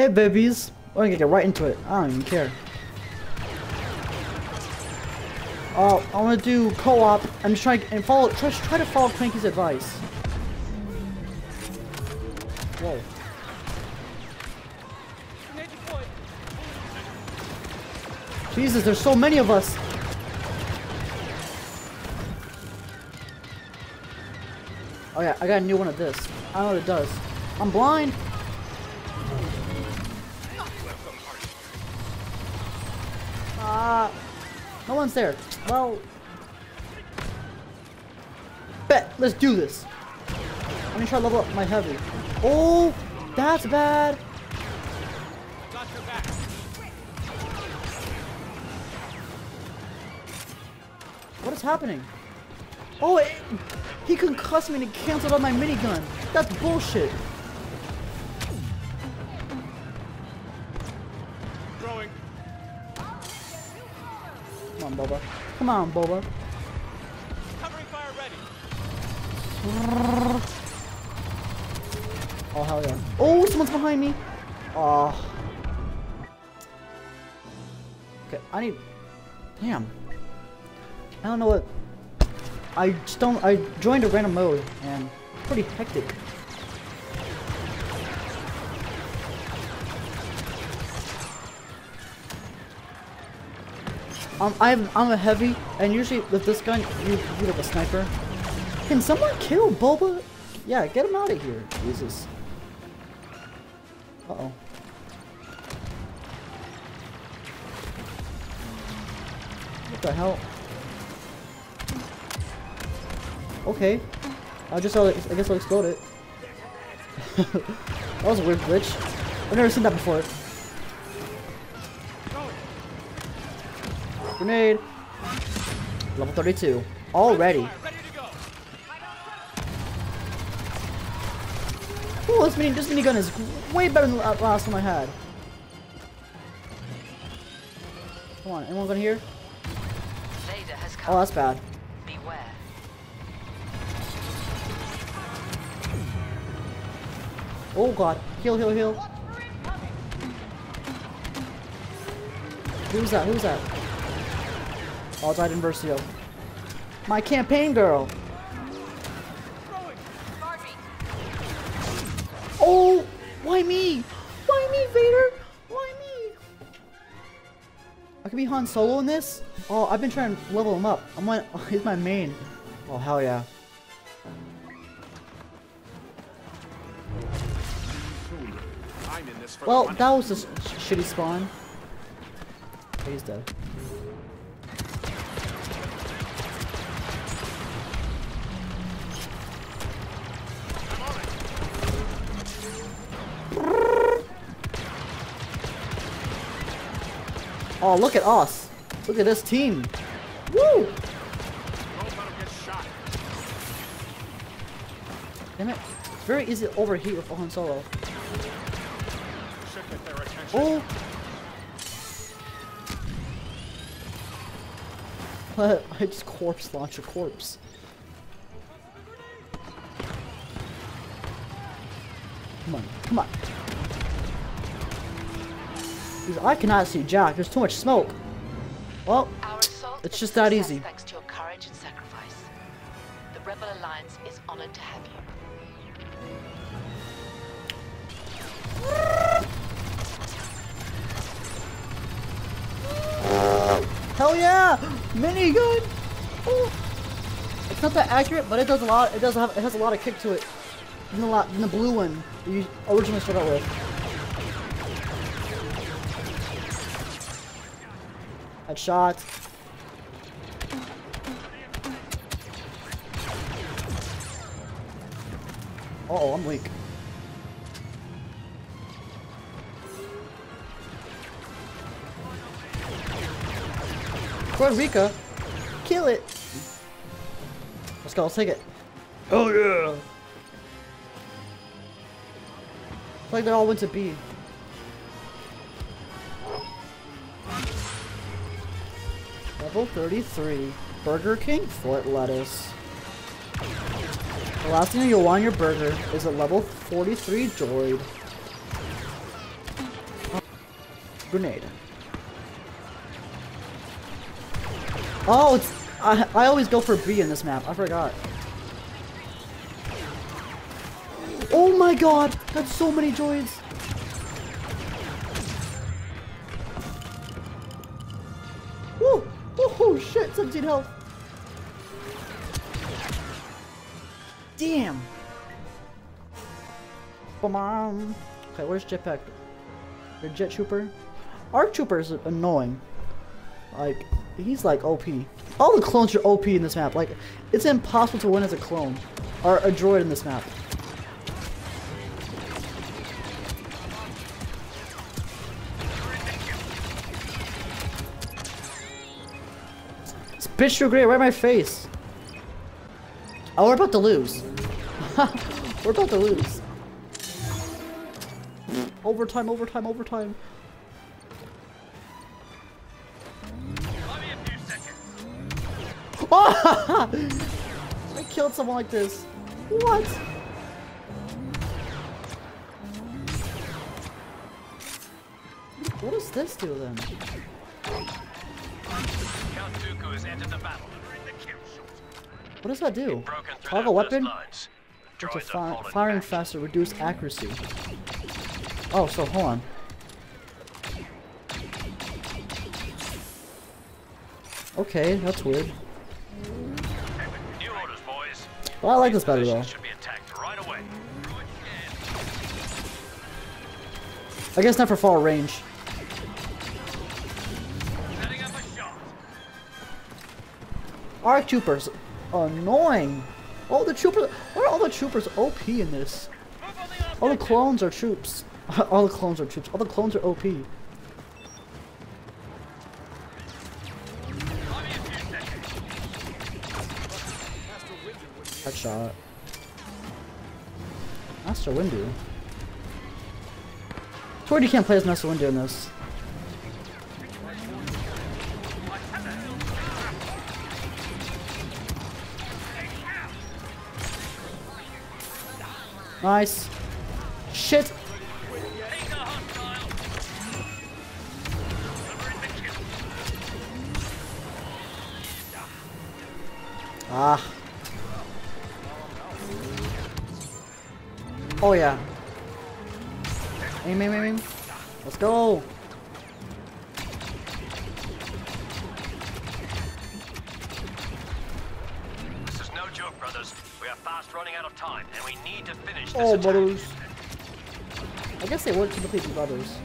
Hey, babies. I'm gonna get right into it. I don't even care. Oh, I want to do co-op. I'm just trying and follow. Try, try to follow Cranky's advice. Whoa. Jesus, there's so many of us. Oh yeah, I got a new one of this. I don't know what it does. I'm blind. Ah, no one's there. Well, bet. Let's do this. I'm gonna try to level up my heavy. Oh, that's bad. What is happening? Oh, it, he concussed me and canceled out my minigun. That's bullshit. Boba. Come on, Boba. Covering fire ready. Oh, hell yeah. Oh, someone's behind me. Oh. Okay, I need... Damn. I don't know what... I just don't... I joined a random mode, and pretty hectic. Um, I'm, I'm a heavy, and usually with this gun, you, you like a sniper. Can someone kill Boba? Yeah, get him out of here. Jesus. Uh-oh. What the hell? Okay. I just, I guess I'll explode it. that was a weird glitch. I've never seen that before. Grenade. Level 32. Already. Fire ready to. Oh, this mini, this minigun is way better than the last one I had. Come on, anyone gonna hear? Oh, that's bad. Beware. Oh god. Heal, heal, heal. Who's that? Who's that? Oh, died in Versio. My campaign girl. Oh, why me? Why me, Vader? Why me? I could be Han Solo in this? Oh, I've been trying to level him up. I'm on, oh, he's my main. Oh, hell yeah. I'm in this for Well, that was a sh shitty spawn. He's dead. Oh, look at us. Look at this team. Woo! Damn it. It's very easy to overheat with Han Solo. Oh! I just corpse launch a corpse. Come on, come on. Because I cannot see Jack. There's too much smoke. Well, It's just that easy. Thanks to your courage and sacrifice. The Rebel Alliance is honored to have you. hell yeah! Minigun! Oh. It's not that accurate, but it does a lot. It does have. It has a lot of kick to it. Than the, lot, than the blue one you originally started out with. Headshot. Uh oh, I'm weak. Puerto Rico. Kill it. Let's go, let's take it. Oh yeah. It's like they all went to B. Level 33. Burger King Fort lettuce. The last thing you'll want on your burger is a level 43 droid. Grenade. Oh, it's I I always go for B in this map. I forgot. Oh my god, that's so many joys. 15 health. Damn. Come on. Okay, where's Jetpack? Or Jet Trooper? Our Trooper is annoying. Like, he's like OP. All the clones are OP in this map. Like, it's impossible to win as a clone. Or a droid in this map. Bitch a grenade right in my face. Oh, we're about to lose. we're about to lose. Overtime, overtime, overtime. I killed someone like this. What? What does this do then? What does that do? Toggle weapon? lines. The It's a droids are fi firing faster, reduce accuracy. Oh, so hold on. Okay, that's weird. New orders, boys. Well, I like this better though. Positions should be attacked right away. I guess not for far range. Arc troopers, annoying. Oh, the troopers. Why are all the troopers OP in this? All the clones are troops. all the clones are troops. All the clones are OP. Headshot. Master Windu. Tori, you can't play as Master Windu in this. Nice. Shit. Ah. Oh yeah. Aim, aim, aim, aim. Let's go. Oh, brothers. I guess they would typically brothers.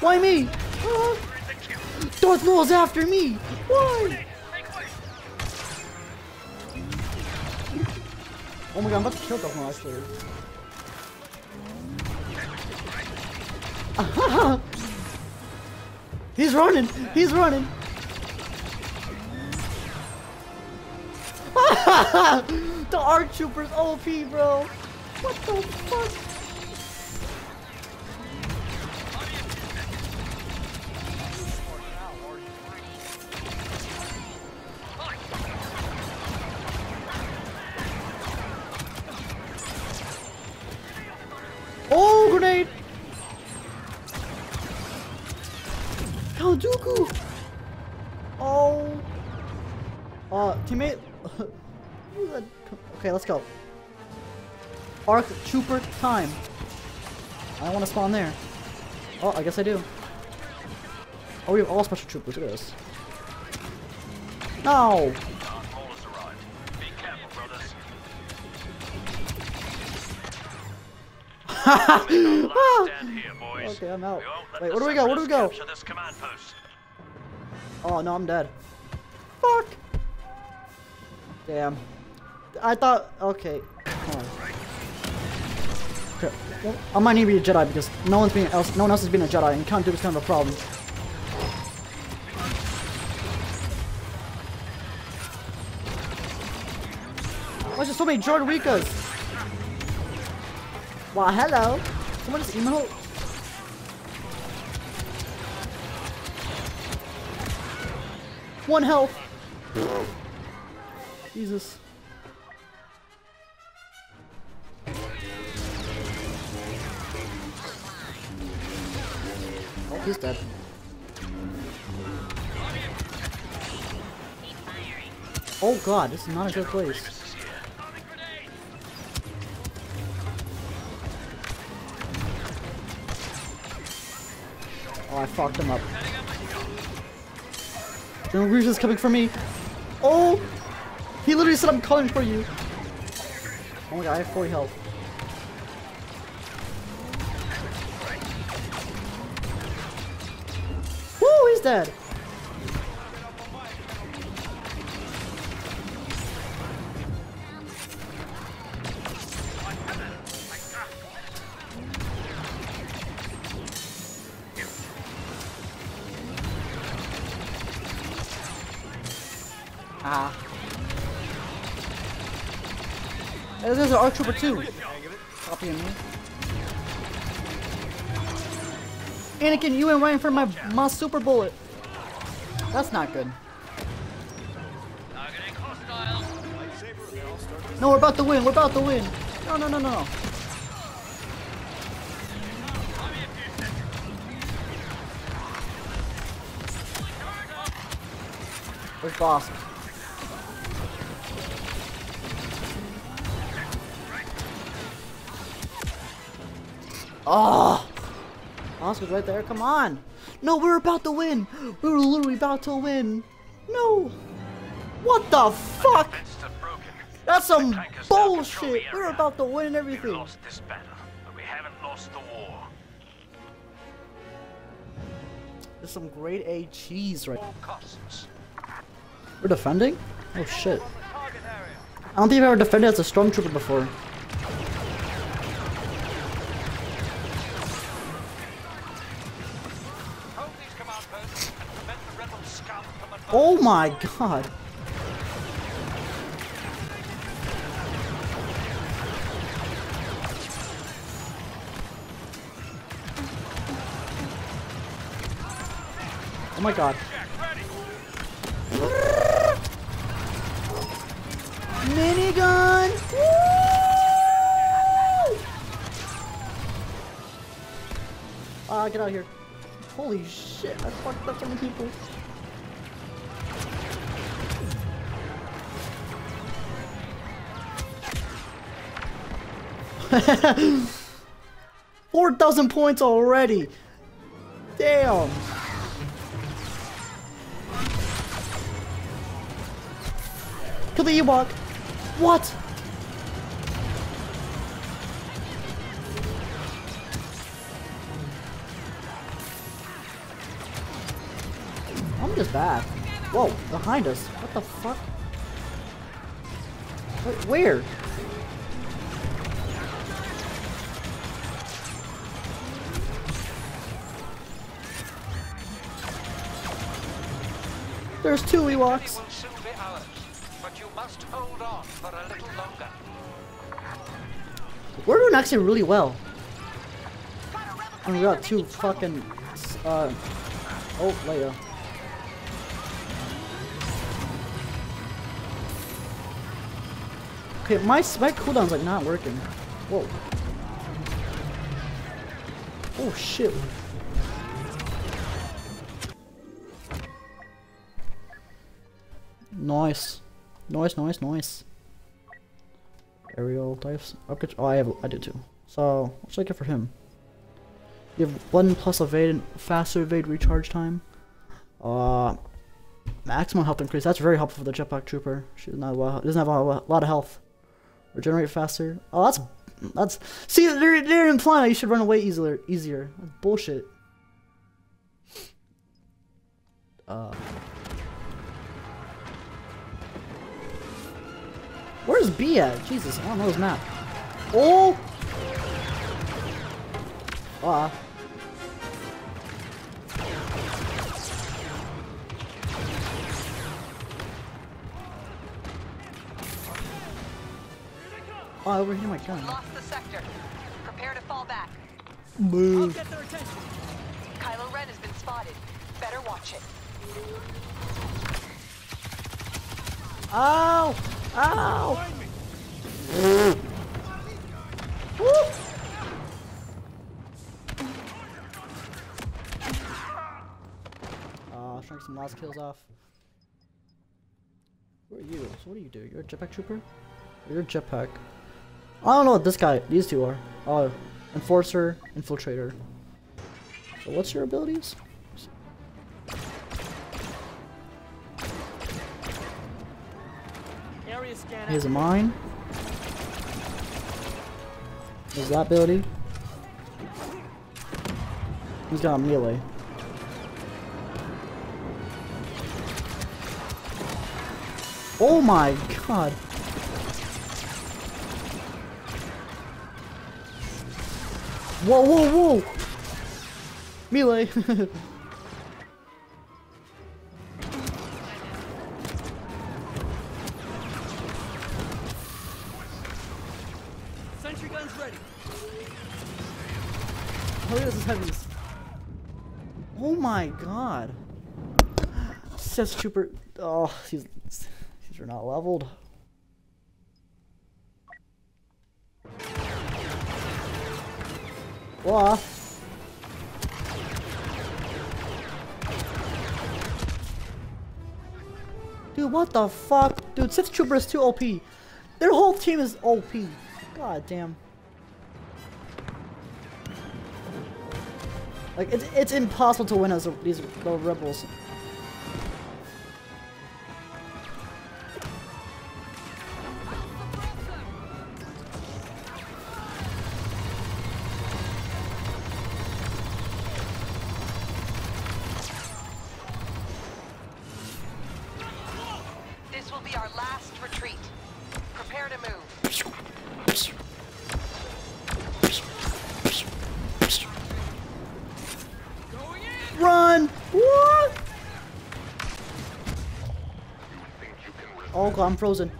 Why me? Ah, Darth Maul's after me. Why? Oh my god, I'm about to kill Darth Maul actually. He's running! He's running! the ARC Trooper's OP, bro! What the fuck? Dooku! Oh. Uh, teammate. Okay, let's go. Arc Trooper time. I don't want to spawn there. Oh, I guess I do. Oh, we have all special troopers. Look at this. No! Okay, I'm out. We won't let Wait, where do we go? Where do we go? This. Oh no, I'm dead. Fuck! Damn. I thought. Okay. Come on. Okay. well, I might need to be a Jedi because no one's being else. No one else is being a Jedi, and Count Dooku's kind of a problem. Why is there so many Jordan Rikas? Wow, hello. Someone just emote. One health. Jesus. Oh, he's dead. Oh god, this is not a good place. Oh, I fucked him up. General Grievous is coming for me. Oh! He literally said I'm calling for you. Oh my god, I have 40 health. Woo, he's dead. Ah. Hey, there's an Arc Trooper too. Copying me. Anakin, you went right in front of my, my super bullet. That's not good. No, we're about to win. We're about to win. No, no, no, no, no. Where's boss? Oh! Was right there. Come on! No, we're about to win! We were literally about to win! No! What the fuck? Defenses are broken. That's some Tankers now control the bullshit! We're about to win everything! lost this battle, but we haven't lost the war. There's some grade A cheese right We're defending? Oh shit. I don't think I've ever defended as a stormtrooper before. Oh my god. Oh my god. Minigun! Woo! Ah, get out of here. Holy shit, I fucked up so many people. Four thousand points already. Damn. Kill the Ewok. What? I'm just bad. Whoa, behind us. What the fuck? Wait, where? There's two Ewoks. will ours, but you must hold on for a little longer. We're doing actually really well. And we got two fucking, uh, oh, Leia. Okay, my my cooldown's like not working. Whoa. Oh shit. Nice. Nice, nice, nice. Aerial types. Upgrade. Oh, I have. I do too. So, what should I get for him? You have one plus evade and faster evade recharge time. Uh, maximum health increase. That's very helpful for the jetpack trooper. She doesn't have, a lot- doesn't have a lot of health. Regenerate faster. Oh, that's that's. See, they're they're implying you should run away easier. Easier. That's bullshit. Uh. Where's B at? Jesus, I don't know his map. Oh! Ah. Oh, I overheated my gun. Lost the sector. Prepare to fall back. Move. Kylo Ren has been spotted. Better watch it. Ow! Ow! Woo! Uh, trying some last kills off. Who are you? So what do you do? You're a jetpack trooper? You're a jetpack. I don't know what this guy, these two are. Oh, enforcer, infiltrator. So what's your abilities? Area scan. He a mine. There's that ability. He's got a melee. Oh my god. Whoa, whoa, whoa! Melee! my god. Sith Trooper. Oh, these, these are not leveled. Wah. Dude, what the fuck? Dude, Sith Trooper is too OP. Their whole team is OP. God damn. Like it's it's impossible to win as these little rebels. Run! What? Oh god, I'm frozen.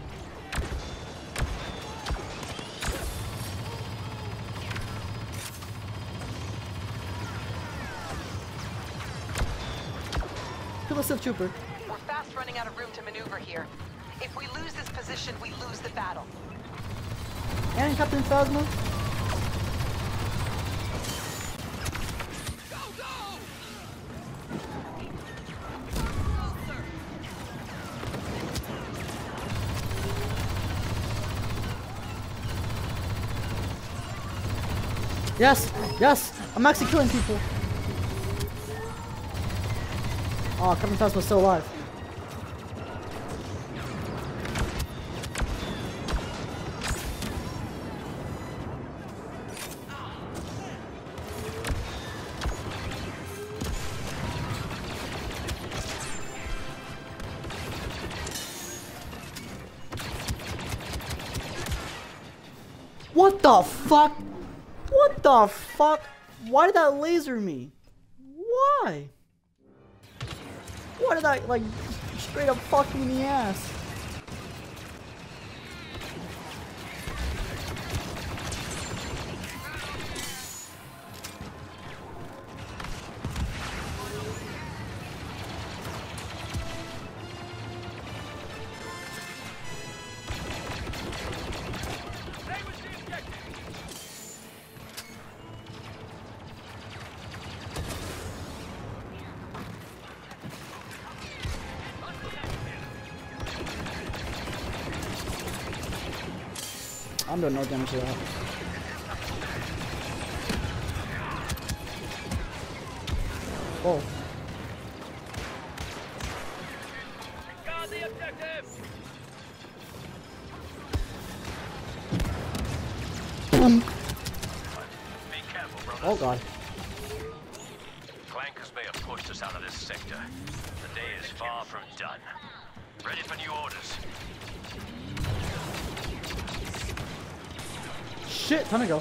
Kill the Sith Trooper. We're fast running out of room to maneuver here. If we lose this position, we lose the battle. And Captain Phasma. Yes, yes, I'm actually killing people. Oh, Captain Phasma's still alive. What the fuck? The fuck? Why did that laser me? Why? Why did I, like, straight up fuck me in the ass? I'm no damage to that. Whoa. The objective. Um, careful, oh god. Clankers may have pushed us out of this sector. The day is far from done. Ready for new orders. Shit, time to go.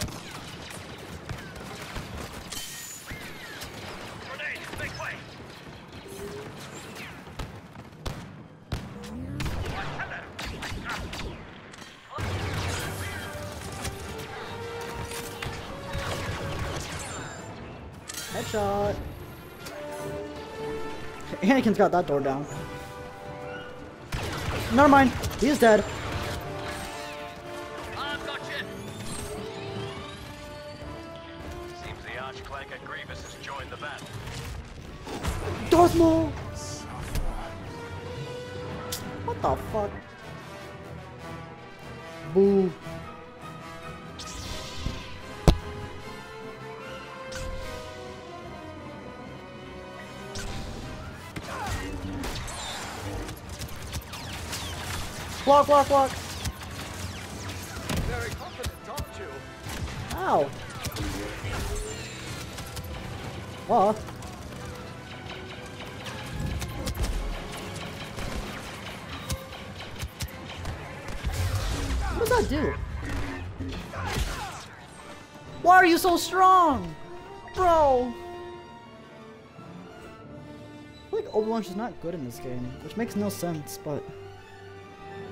Headshot. Anakin's got that door down. Never mind. He is dead. Maul! What the fuck? Boo. Block, block, block. Very confident, aren't you? Ow. What? Does that do? Why are you so strong? Bro! I feel like Obi-Wan's not good in this game, which makes no sense, but...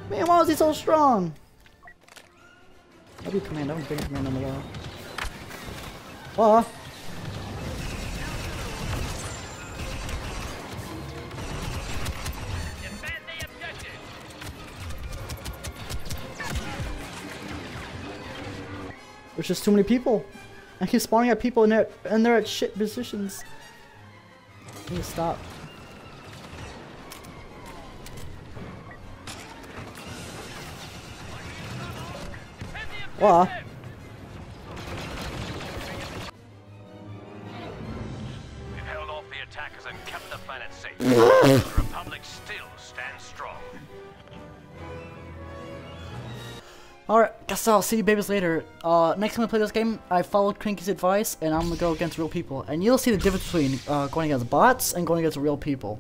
Man, why is he so strong? I'll be command, I haven't been command in a while. What? There's just too many people. I keep spawning at people and they're, and they're at shit positions. I need to stop. Defend the What? We've held off the attackers and kept the planet safe. the Republic still stands strong. Alright, guess I'll see you babies later. Uh, next time I play this game, I followed Cranky's advice and I'm gonna go against real people. And you'll see the difference between uh, going against bots and going against real people.